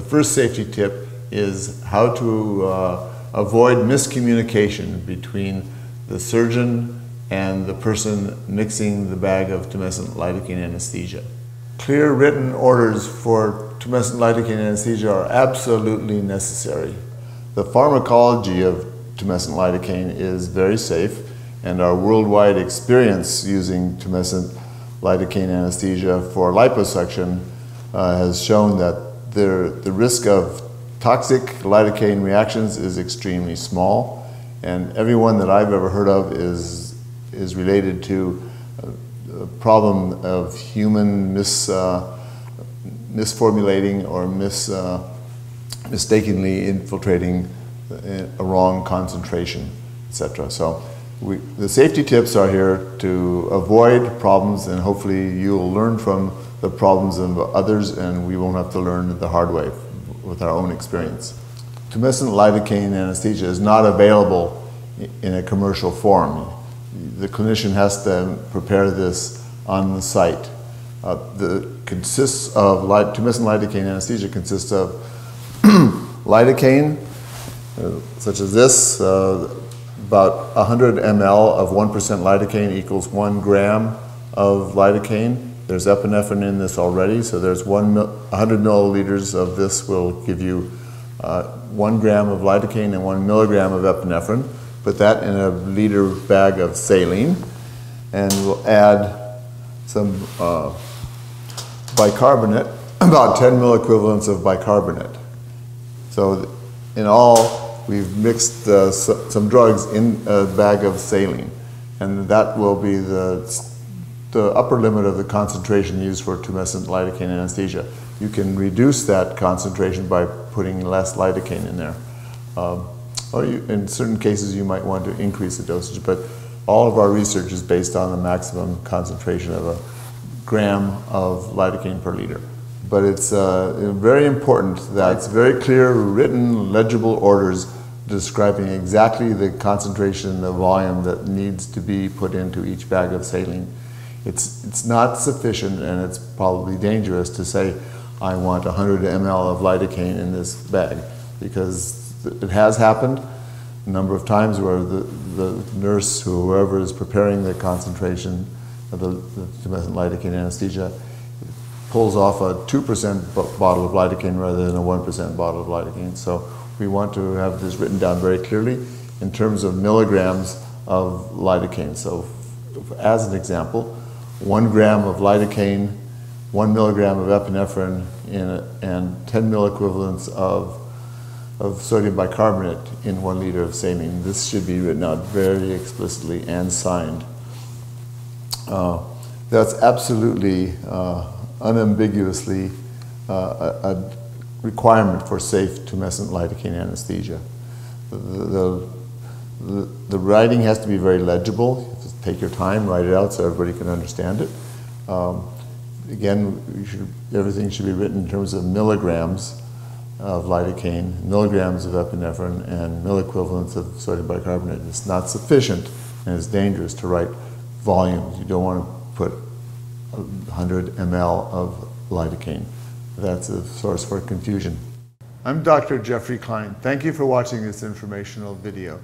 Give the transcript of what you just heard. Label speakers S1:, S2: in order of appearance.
S1: The first safety tip is how to uh, avoid miscommunication between the surgeon and the person mixing the bag of tumescent lidocaine anesthesia. Clear written orders for tumescent lidocaine anesthesia are absolutely necessary. The pharmacology of tumescent lidocaine is very safe and our worldwide experience using tumescent lidocaine anesthesia for liposuction uh, has shown that the, the risk of toxic lidocaine reactions is extremely small, and everyone that I've ever heard of is, is related to a, a problem of human mis, uh, misformulating or mis, uh, mistakenly infiltrating a wrong concentration, etc. So we, the safety tips are here to avoid problems and hopefully you'll learn from the problems of others and we won't have to learn the hard way with our own experience. Tumescent lidocaine anesthesia is not available in a commercial form. The clinician has to prepare this on the site. Uh, the consists of tumescent lidocaine anesthesia consists of lidocaine, uh, such as this, uh, about 100 ml of 1% lidocaine equals one gram of lidocaine. There's epinephrine in this already, so there's one 100 milliliters of this will give you uh, one gram of lidocaine and one milligram of epinephrine. Put that in a liter bag of saline, and we'll add some uh, bicarbonate, about 10 milliequivalents of bicarbonate. So in all, we've mixed uh, some drugs in a bag of saline, and that will be the, the upper limit of the concentration used for tumescent lidocaine anesthesia. You can reduce that concentration by putting less lidocaine in there. Um, or you, in certain cases, you might want to increase the dosage, but all of our research is based on the maximum concentration of a gram of lidocaine per liter but it's uh, very important that it's very clear, written, legible orders describing exactly the concentration, the volume that needs to be put into each bag of saline. It's, it's not sufficient and it's probably dangerous to say, I want 100 ml of lidocaine in this bag because it has happened a number of times where the, the nurse, whoever is preparing the concentration of the, the tumescent lidocaine anesthesia, pulls off a 2% bottle of lidocaine rather than a 1% bottle of lidocaine. So we want to have this written down very clearly in terms of milligrams of lidocaine. So as an example, one gram of lidocaine, one milligram of epinephrine, a, and 10 milliequivalents of, of sodium bicarbonate in one liter of saline. This should be written out very explicitly and signed. Uh, that's absolutely uh, unambiguously uh, a, a, requirement for safe tumescent lidocaine anesthesia. The, the, the, writing has to be very legible. You take your time, write it out so everybody can understand it. Um, again, should, everything should be written in terms of milligrams of lidocaine, milligrams of epinephrine, and milliequivalents of sodium bicarbonate. It's not sufficient and it's dangerous to write volumes. You don't want to put 100 ml of lidocaine. That's a source for confusion. I'm Dr. Jeffrey Klein. Thank you for watching this informational video.